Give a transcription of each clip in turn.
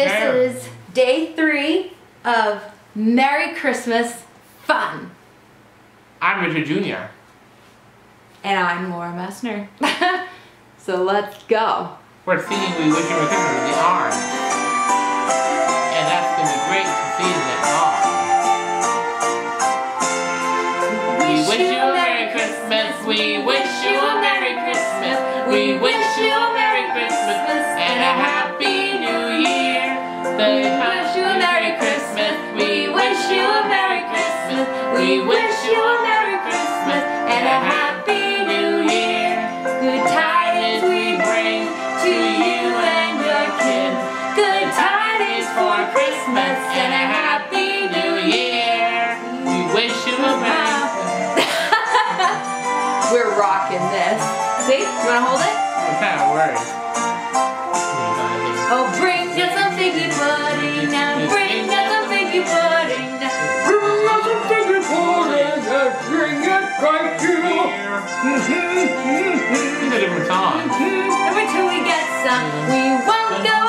This Merry. is day three of Merry Christmas fun. I'm Richard Jr. And I'm Laura Messner. so let's go. We're singing We Wish You Merry Christmas with the arms. And that's gonna be great to see that. We wish you a Merry Christmas. We wish rocking this. See? You wanna hold it? What kind of words? Oh, bring us some figgy pudding now. Bring us some figgy pudding now. Bring us some figgy pudding and bring it right here. These are different songs. And until we get some, we won't go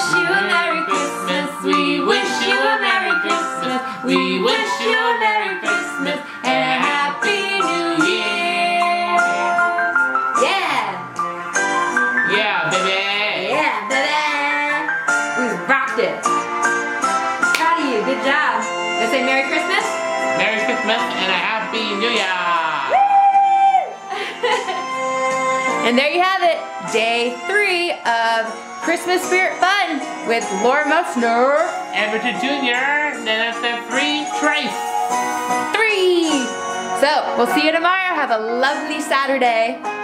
wish you a Merry Christmas. We wish you a Merry Christmas. We wish you a Merry Christmas and a Happy New Year. Yeah. Yeah, baby. Yeah, baby. We rocked it. Proud of you. Good job. Gonna say Merry Christmas? Merry Christmas and a Happy New Year. And there you have it. Day three of Christmas Spirit Fun with Laura. And Richard Jr. Then that's the three trace. three. So we'll see you tomorrow. Have a lovely Saturday.